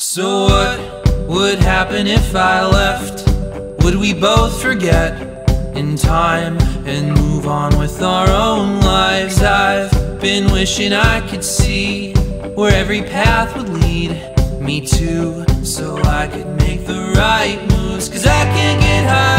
So what would happen if I left? Would we both forget in time and move on with our own lives? I've been wishing I could see where every path would lead me to so I could make the right moves cause I can't get high